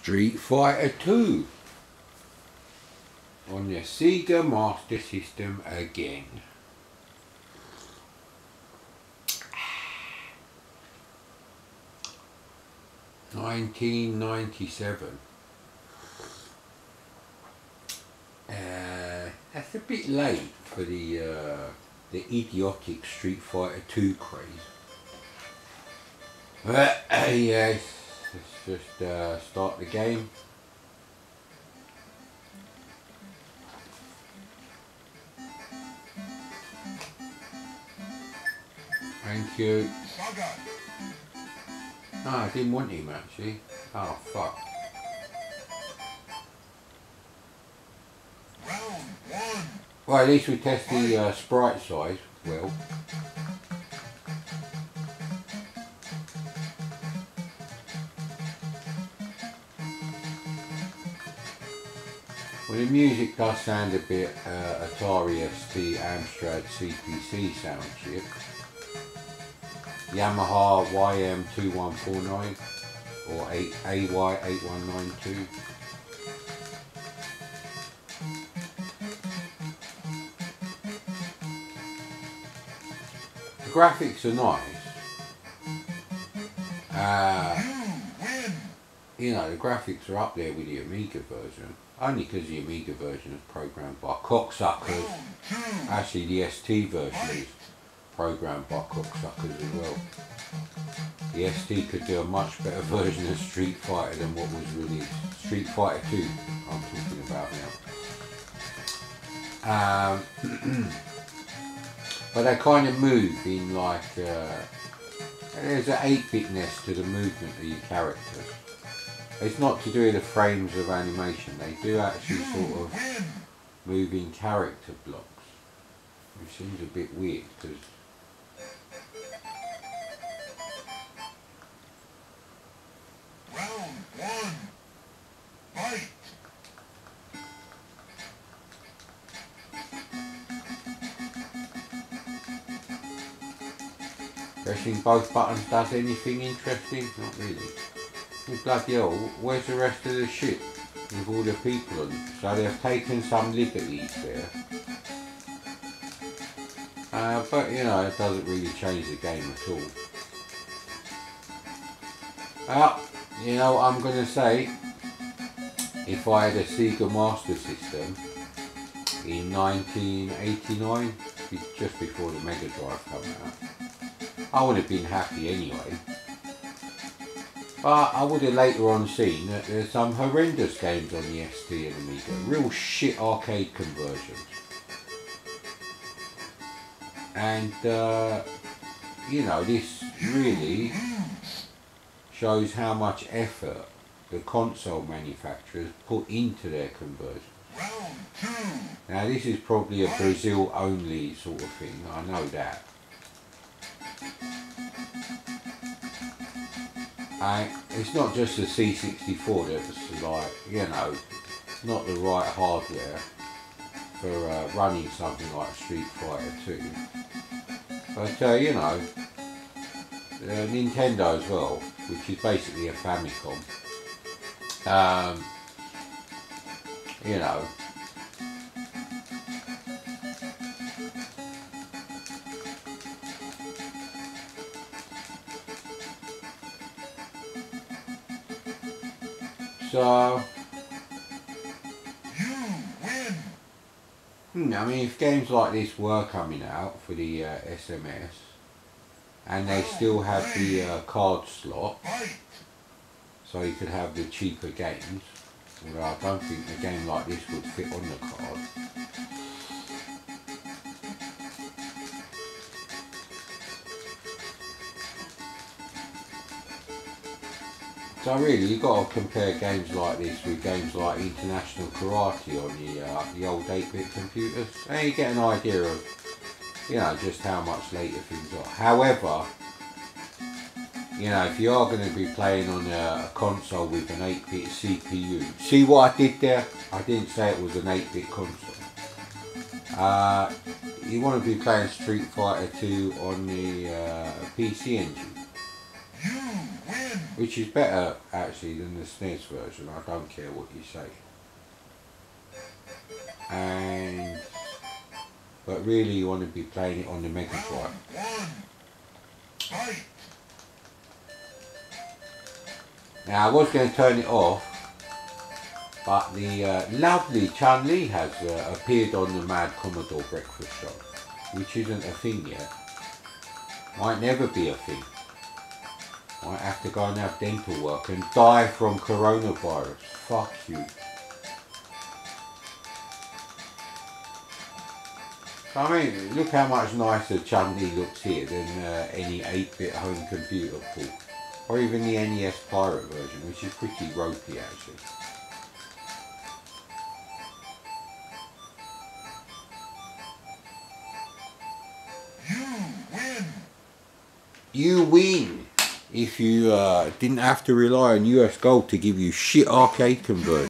Street Fighter 2 on the Sega Master System again. Nineteen ninety seven. Uh, that's a bit late for the uh, the idiotic Street Fighter Two craze. But uh, yes, let's just uh, start the game. Thank you. No, I didn't want him actually. Oh fuck. Well, at least we test the uh, sprite size well. Well, the music does sound a bit uh, Atari ST Amstrad CPC sound chip. Yamaha YM2149 or AY8192. The graphics are nice. Uh, you know, the graphics are up there with the Amiga version. Only because the Amiga version is programmed by cocksuckers. Actually, the ST version is programmed by cocksuckers as well. The ST could do a much better version of Street Fighter than what was released. Street Fighter 2, I'm talking about now. Um, but they kind of move in like, uh, there's an 8-bitness to the movement of your characters. It's not to do with the frames of animation, they do actually sort of move in character blocks. Which seems a bit weird because Pressing both buttons does anything interesting? Not really. Bloody hell, where's the rest of the ship? With all the people on? So they've taken some liberties there. Uh, but you know, it doesn't really change the game at all. Well, you know what I'm going to say? If I had a Sega Master System in 1989, just before the Mega Drive came out, I would have been happy anyway. But I would have later on seen that there's some horrendous games on the ST and Amiga, real shit arcade conversions. And, uh, you know, this really shows how much effort the console manufacturers put into their conversion. Now this is probably a Brazil only sort of thing, I know that. It's not just the C64 that's like, you know, not the right hardware for uh, running something like Street Fighter 2. But, uh, you know, uh, Nintendo as well, which is basically a Famicom. Um, you know, so hmm, I mean, if games like this were coming out for the uh, SMS, and they still have the uh, card slot so you could have the cheaper games although I don't think a game like this would fit on the card So really, you've got to compare games like this with games like International Karate on the, uh, the old 8-bit computers, and you get an idea of you know, just how much later things are. However, you know, if you are going to be playing on a, console with an 8-bit CPU, see what I did there? I didn't say it was an 8-bit console. Uh, you want to be playing Street Fighter 2 on the uh, PC engine. Which is better actually than the SNES version. I don't care what you say. And but really, you want to be playing it on the Mega Drive. Now I was going to turn it off, but the uh, lovely Chun Li has uh, appeared on the Mad Commodore Breakfast Show, which isn't a thing yet. Might never be a thing. Might have to go and have dental work and die from coronavirus. Fuck you. I mean, look how much nicer Chun-Li looks here than uh, any 8-bit home computer port. Or even the NES Pirate version, which is pretty ropey actually. You win. You win! If you uh, didn't have to rely on US Gold to give you shit arcade conversions.